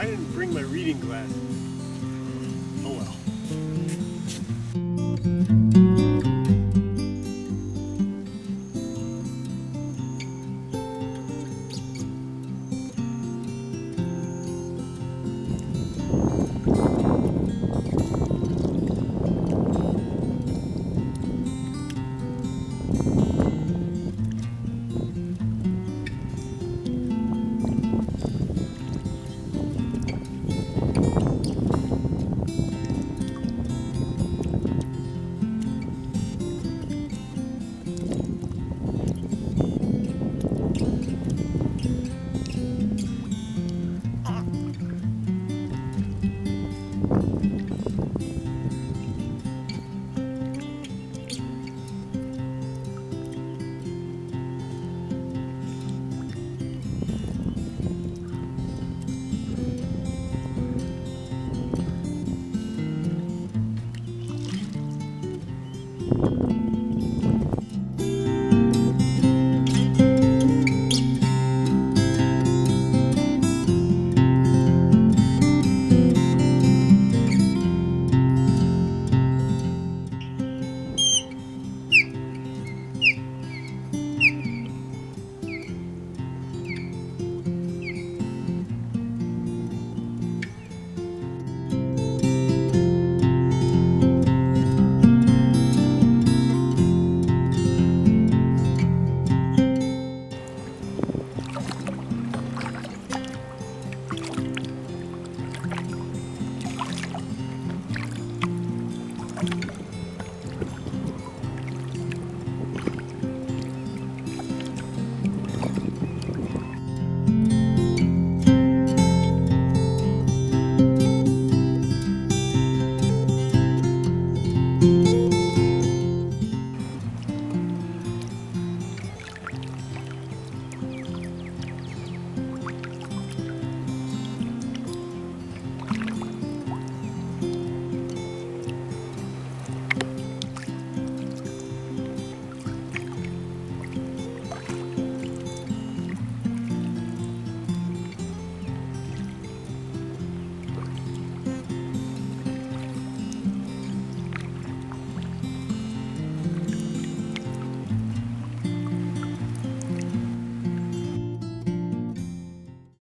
I didn't bring my reading glasses.